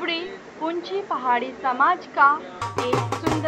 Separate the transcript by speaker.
Speaker 1: दुबड़ी पहाड़ी समाज का एक सुंदर